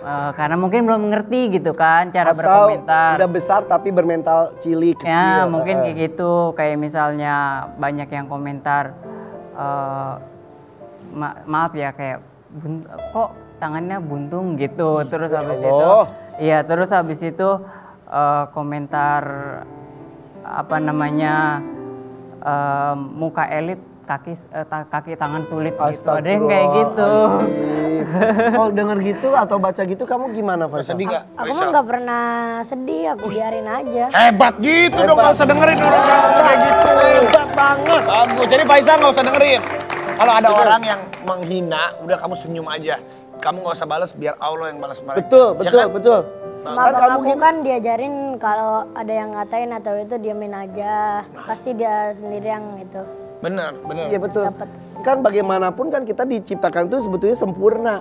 Eh, karena mungkin belum mengerti gitu kan cara Atau berkomentar. udah besar tapi bermental cilik kecil. Ya mungkin Eh, kayak gitu kayak misalnya banyak yang komentar eh, ma- maaf ya kayak "Bun- kok tangannya buntung gitu terus habis itu iya terus habis itu eh, komentar apa namanya eh, muka elit kaki eh, kaki tangan sulit gitu ada yang kayak gitu. Oh denger gitu atau baca gitu kamu gimana Faisal? Sedih gak? Aku mah nggak pernah sedih, aku biarin aja. Hebat gitu dong, gak usah dengerin orang yang kayak gitu. Hebat banget. Bagus, jadi Faisal gak usah dengerin. Kalau ada orang yang menghina, udah kamu senyum aja. Kamu gak usah balas, biar Allah yang balas mereka. Betul, Ya betul, kan? betul. Sama Kan aku kan diajarin kalau ada yang ngatain atau itu diamin aja. Pasti dia sendiri yang itu. Bener, bener. Iya betul. Dapat. Kan bagaimanapun kan kita diciptakan itu sebetulnya sempurna.